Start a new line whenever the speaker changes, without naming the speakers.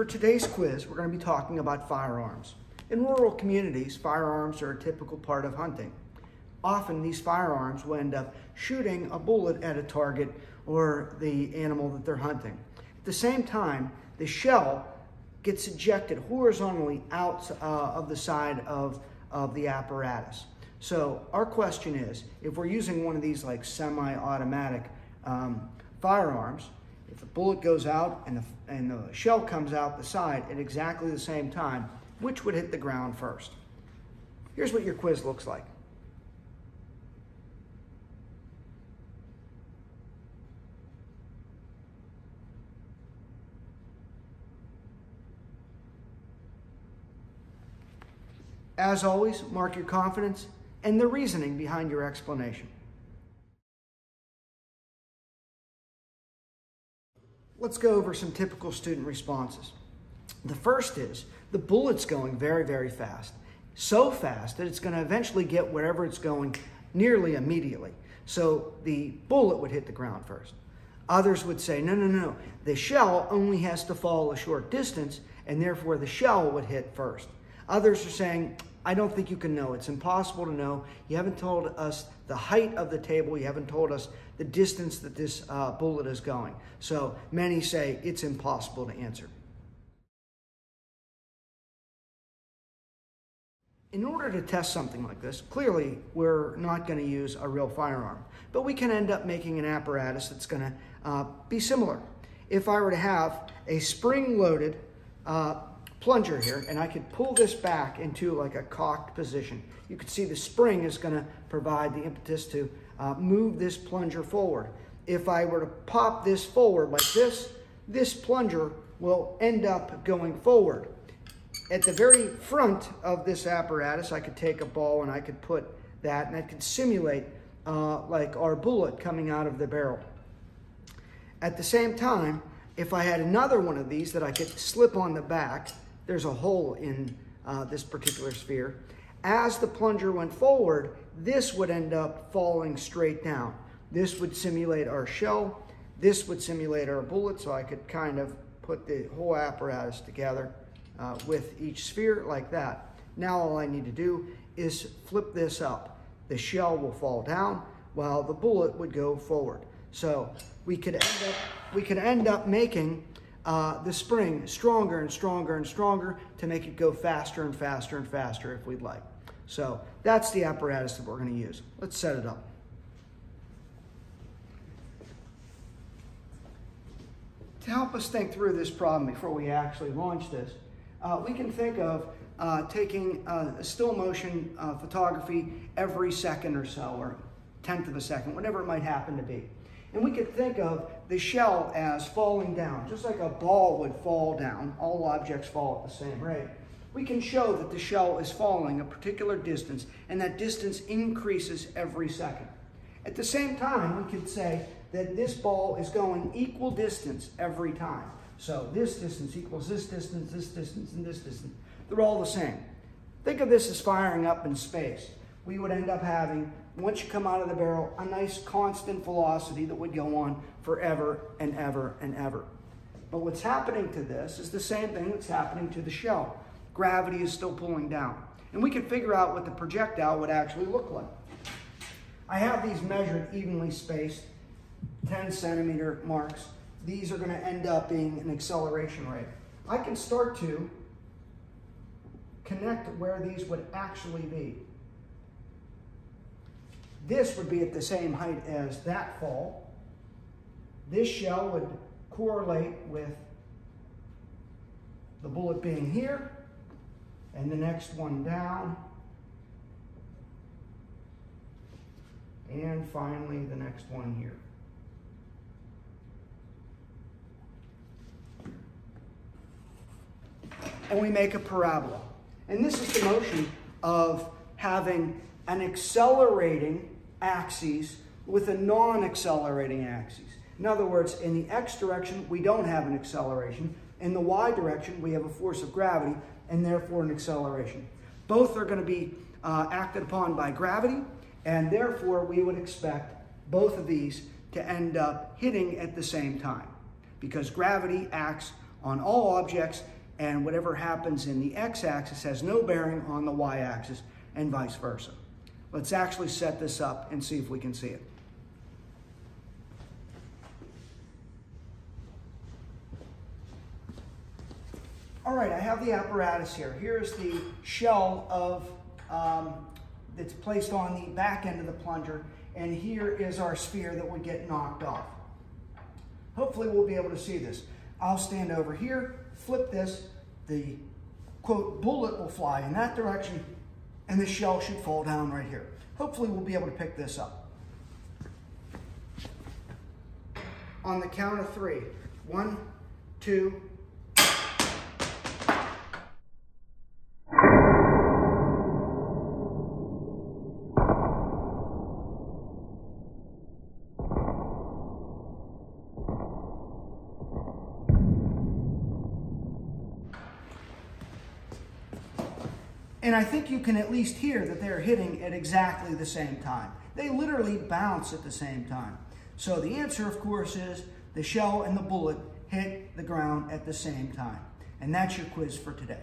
For today's quiz, we're going to be talking about firearms. In rural communities, firearms are a typical part of hunting. Often these firearms will end up shooting a bullet at a target or the animal that they're hunting. At the same time, the shell gets ejected horizontally out uh, of the side of, of the apparatus. So our question is, if we're using one of these like semi-automatic um, firearms, if the bullet goes out and the, and the shell comes out the side at exactly the same time, which would hit the ground first? Here's what your quiz looks like. As always, mark your confidence and the reasoning behind your explanation. Let's go over some typical student responses. The first is the bullet's going very, very fast. So fast that it's going to eventually get wherever it's going nearly immediately. So the bullet would hit the ground first. Others would say, no, no, no, the shell only has to fall a short distance and therefore the shell would hit first. Others are saying, I don't think you can know. It's impossible to know. You haven't told us the height of the table. You haven't told us the distance that this uh, bullet is going. So many say it's impossible to answer. In order to test something like this, clearly we're not going to use a real firearm, but we can end up making an apparatus that's going to uh, be similar. If I were to have a spring-loaded uh, plunger here and I could pull this back into like a cocked position. You can see the spring is going to provide the impetus to uh, move this plunger forward. If I were to pop this forward like this, this plunger will end up going forward. At the very front of this apparatus, I could take a ball and I could put that and I could simulate uh, like our bullet coming out of the barrel. At the same time, if I had another one of these that I could slip on the back, there's a hole in uh, this particular sphere. As the plunger went forward, this would end up falling straight down. This would simulate our shell. This would simulate our bullet, so I could kind of put the whole apparatus together uh, with each sphere like that. Now all I need to do is flip this up. The shell will fall down while the bullet would go forward. So we could end up, we could end up making uh, the spring stronger and stronger and stronger to make it go faster and faster and faster if we'd like. So that's the apparatus that we're going to use. Let's set it up. To help us think through this problem before we actually launch this, uh, we can think of uh, taking uh, a still motion uh, photography every second or so, or tenth of a second, whatever it might happen to be. And we could think of the shell as falling down, just like a ball would fall down. All objects fall at the same rate. We can show that the shell is falling a particular distance, and that distance increases every second. At the same time, we could say that this ball is going equal distance every time. So this distance equals this distance, this distance, and this distance. They're all the same. Think of this as firing up in space. We would end up having once you come out of the barrel, a nice constant velocity that would go on forever and ever and ever. But what's happening to this is the same thing that's happening to the shell. Gravity is still pulling down. And we can figure out what the projectile would actually look like. I have these measured evenly spaced, 10 centimeter marks. These are going to end up being an acceleration rate. I can start to connect where these would actually be. This would be at the same height as that fall. This shell would correlate with the bullet being here and the next one down. And finally, the next one here. And we make a parabola. And this is the motion of having an accelerating axes with a non-accelerating axis. In other words, in the x direction, we don't have an acceleration. In the y direction, we have a force of gravity and therefore an acceleration. Both are going to be uh, acted upon by gravity, and therefore we would expect both of these to end up hitting at the same time because gravity acts on all objects, and whatever happens in the x-axis has no bearing on the y-axis, and vice versa. Let's actually set this up and see if we can see it. All right, I have the apparatus here. Here's the shell of um, that's placed on the back end of the plunger, and here is our sphere that would get knocked off. Hopefully we'll be able to see this. I'll stand over here, flip this, the quote bullet will fly in that direction, and the shell should fall down right here. Hopefully we'll be able to pick this up. On the count of three, one, two, And I think you can at least hear that they're hitting at exactly the same time. They literally bounce at the same time. So the answer, of course, is the shell and the bullet hit the ground at the same time. And that's your quiz for today.